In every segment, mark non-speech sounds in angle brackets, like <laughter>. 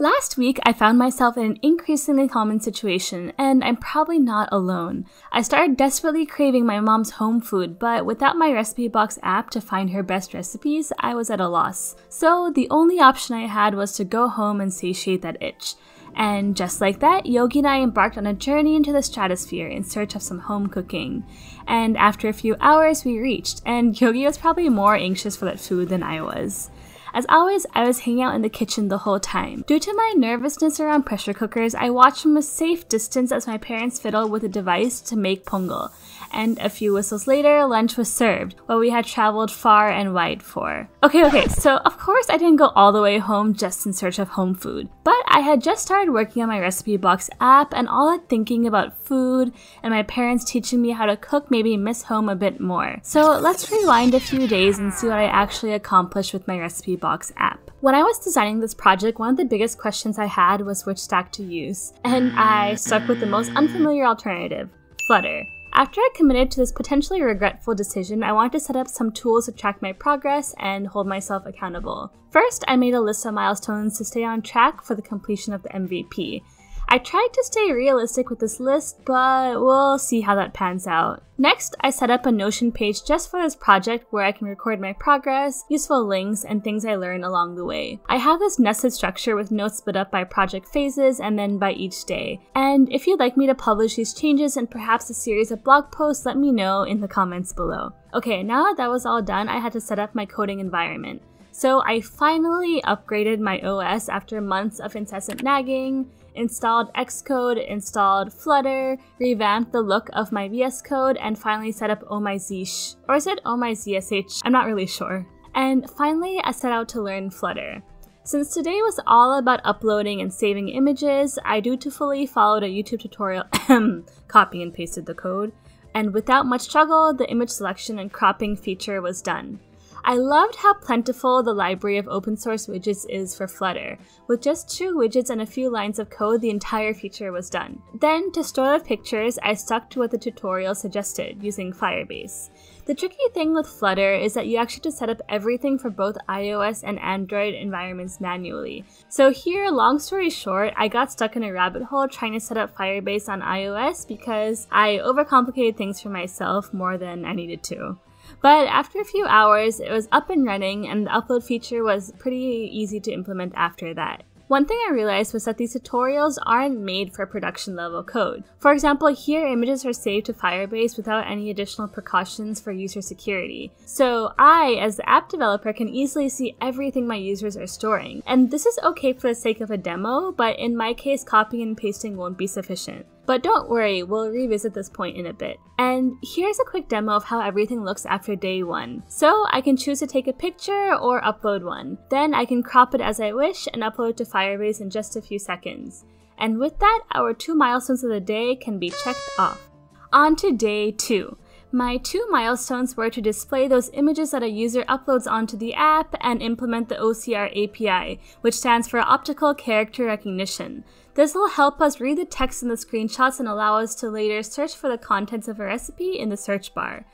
Last week, I found myself in an increasingly common situation, and I'm probably not alone. I started desperately craving my mom's home food, but without my recipe box app to find her best recipes, I was at a loss. So, the only option I had was to go home and satiate that itch. And just like that, Yogi and I embarked on a journey into the stratosphere in search of some home cooking. And after a few hours, we reached, and Yogi was probably more anxious for that food than I was. As always, I was hanging out in the kitchen the whole time. Due to my nervousness around pressure cookers, I watched from a safe distance as my parents fiddled with a device to make pongal. And a few whistles later, lunch was served, what we had traveled far and wide for. Okay, okay, so of course I didn't go all the way home just in search of home food. But I had just started working on my recipe box app, and all that thinking about food and my parents teaching me how to cook made me miss home a bit more. So let's rewind a few days and see what I actually accomplished with my recipe Box app. When I was designing this project, one of the biggest questions I had was which stack to use, and I stuck with the most unfamiliar alternative, Flutter. After I committed to this potentially regretful decision, I wanted to set up some tools to track my progress and hold myself accountable. First, I made a list of milestones to stay on track for the completion of the MVP. I tried to stay realistic with this list, but we'll see how that pans out. Next, I set up a Notion page just for this project where I can record my progress, useful links, and things I learn along the way. I have this nested structure with notes split up by project phases and then by each day. And if you'd like me to publish these changes and perhaps a series of blog posts, let me know in the comments below. Okay, now that that was all done, I had to set up my coding environment. So I finally upgraded my OS after months of incessant nagging, installed Xcode, installed Flutter, revamped the look of my VS Code, and finally set up Oh My Zish. Or is it Oh My ZSH? I'm not really sure. And finally, I set out to learn Flutter. Since today was all about uploading and saving images, I dutifully followed a YouTube tutorial, <clears throat> copy and pasted the code, and without much struggle, the image selection and cropping feature was done. I loved how plentiful the library of open source widgets is for Flutter. With just two widgets and a few lines of code, the entire feature was done. Then, to store the pictures, I stuck to what the tutorial suggested, using Firebase. The tricky thing with Flutter is that you actually have to set up everything for both iOS and Android environments manually. So here, long story short, I got stuck in a rabbit hole trying to set up Firebase on iOS because I overcomplicated things for myself more than I needed to. But after a few hours, it was up and running, and the upload feature was pretty easy to implement after that. One thing I realized was that these tutorials aren't made for production level code. For example, here images are saved to Firebase without any additional precautions for user security. So I, as the app developer, can easily see everything my users are storing. And this is okay for the sake of a demo, but in my case, copying and pasting won't be sufficient. But don't worry, we'll revisit this point in a bit. And here's a quick demo of how everything looks after day one. So I can choose to take a picture or upload one. Then I can crop it as I wish and upload to Firebase in just a few seconds. And with that, our two milestones of the day can be checked off. On to day two. My two milestones were to display those images that a user uploads onto the app and implement the OCR API, which stands for Optical Character Recognition. This will help us read the text in the screenshots and allow us to later search for the contents of a recipe in the search bar.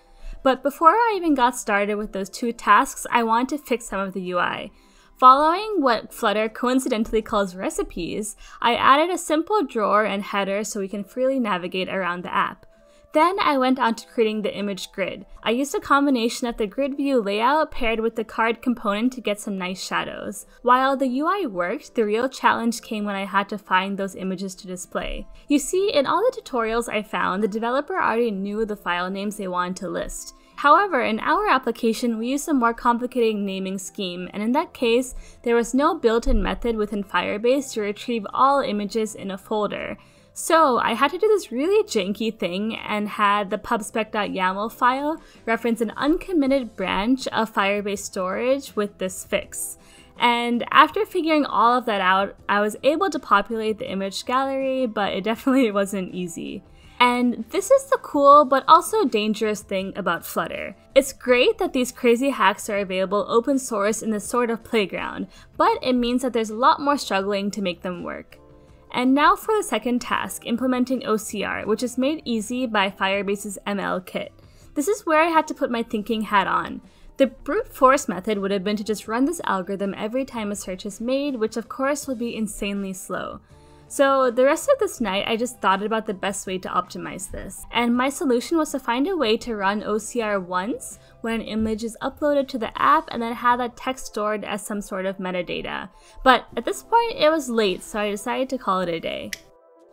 But before I even got started with those two tasks, I wanted to fix some of the UI. Following what Flutter coincidentally calls recipes, I added a simple drawer and header so we can freely navigate around the app. Then I went on to creating the image grid. I used a combination of the grid view layout paired with the card component to get some nice shadows. While the UI worked, the real challenge came when I had to find those images to display. You see, in all the tutorials I found, the developer already knew the file names they wanted to list. However, in our application, we used a more complicated naming scheme, and in that case, there was no built-in method within Firebase to retrieve all images in a folder. So I had to do this really janky thing and had the pubspec.yaml file reference an uncommitted branch of Firebase storage with this fix. And after figuring all of that out, I was able to populate the image gallery, but it definitely <laughs> wasn't easy. And this is the cool but also dangerous thing about Flutter. It's great that these crazy hacks are available open source in this sort of playground, but it means that there's a lot more struggling to make them work. And now for the second task, implementing OCR, which is made easy by Firebase's ML kit. This is where I had to put my thinking hat on. The brute force method would have been to just run this algorithm every time a search is made, which of course would be insanely slow. So the rest of this night, I just thought about the best way to optimize this. And my solution was to find a way to run OCR once when an image is uploaded to the app and then have that text stored as some sort of metadata. But at this point, it was late, so I decided to call it a day.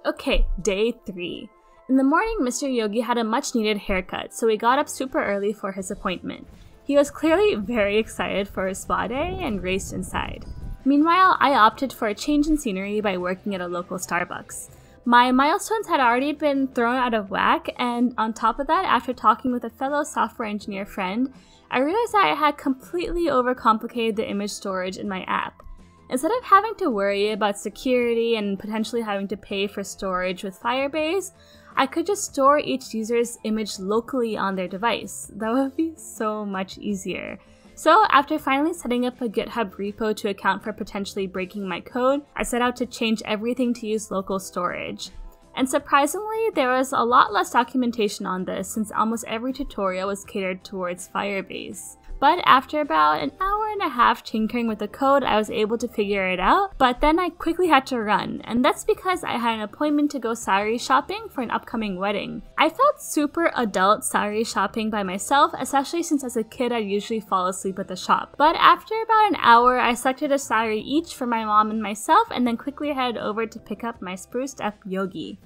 Okay, day three. In the morning, Mr. Yogi had a much needed haircut, so he got up super early for his appointment. He was clearly very excited for his spa day and raced inside. Meanwhile, I opted for a change in scenery by working at a local Starbucks. My milestones had already been thrown out of whack, and on top of that, after talking with a fellow software engineer friend, I realized that I had completely overcomplicated the image storage in my app. Instead of having to worry about security and potentially having to pay for storage with Firebase, I could just store each user's image locally on their device. That would be so much easier. So, after finally setting up a GitHub repo to account for potentially breaking my code, I set out to change everything to use local storage. And surprisingly, there was a lot less documentation on this since almost every tutorial was catered towards Firebase. But after about an hour and a half tinkering with the code, I was able to figure it out. But then I quickly had to run, and that's because I had an appointment to go sari shopping for an upcoming wedding. I felt super adult sari shopping by myself, especially since as a kid I'd usually fall asleep at the shop. But after about an hour, I selected a sari each for my mom and myself, and then quickly headed over to pick up my spruced up yogi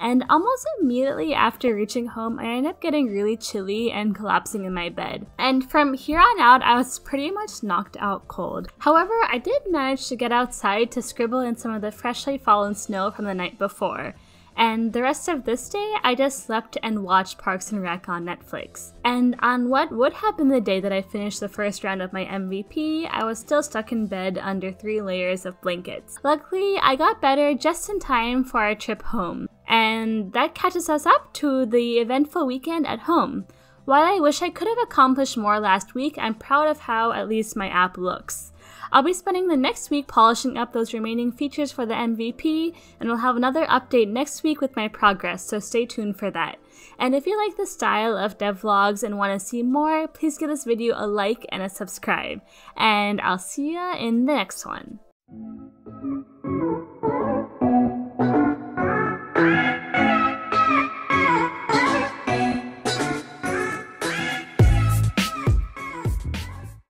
and almost immediately after reaching home, I ended up getting really chilly and collapsing in my bed. And from here on out, I was pretty much knocked out cold. However, I did manage to get outside to scribble in some of the freshly fallen snow from the night before. And the rest of this day, I just slept and watched Parks and Rec on Netflix. And on what would have been the day that I finished the first round of my MVP, I was still stuck in bed under three layers of blankets. Luckily, I got better just in time for our trip home. And that catches us up to the eventful weekend at home. While I wish I could have accomplished more last week, I'm proud of how at least my app looks. I'll be spending the next week polishing up those remaining features for the MVP, and we'll have another update next week with my progress, so stay tuned for that. And if you like the style of devlogs and want to see more, please give this video a like and a subscribe. And I'll see ya in the next one.